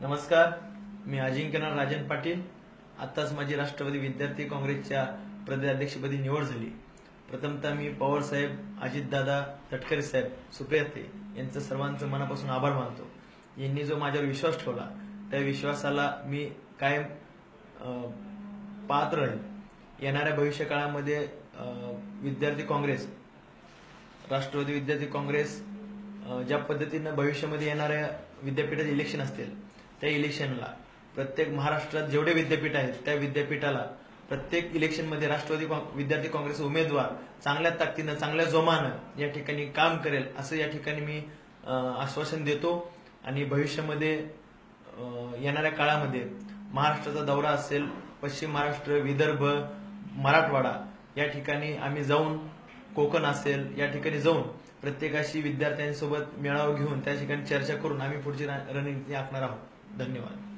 नमस्कार मी अजिंक्यनाथ राजन पाटील. आत्ताच माझी राष्ट्रवादी विद्यार्थी काँग्रेसच्या प्रदेशाध्यक्षपदी निवड झाली. प्रथमतः मी पवार साहेब अजितदादा तटकरे साहेब सुप्रियाते यांचं सर्वांचं मनापासून आभार मानतो. यांनी जो माझ्यावर विश्वास ठेवला त्या विश्वासाला मी कायम पात्र राहील येणाऱ्या भविष्य काळामध्ये विद्यार्थी काँग्रेस राष्ट्रवादी विद्यार्थी काँग्रेस ज्या पद्धतीनं भविष्यामध्ये येणाऱ्या विद्यापीठाचे इलेक्शन असतील त्या इलेक्शनला. प्रत्येक महाराष्ट्रात जेवढे विद्यापीठ आहेत त्या विद्यापीठाला प्रत्येक इलेक्शनमध्ये राष्ट्रवादी विद्यार्थी काँग्रेस उमेदवार चांगल्या ताकदीनं चांगल्या जोमानं या ठिकाणी काम करेल असं या ठिकाणी मी आश्वासन देतो. आणि भविष्यामध्ये येणाऱ्या काळामध्ये महाराष्ट्राचा दौरा असेल पश्चिम महाराष्ट्र विदर्भ मराठवाडा या ठिकाणी आम्ही जाऊन कोकण असेल या ठिकाणी जाऊन प्रत्येकाशी विद्यार्थ्यांसोबत मेळावा घेऊन त्या ठिकाणी चर्चा करून आम्ही पुढची रणनीती आखणार आहोत. 等你们。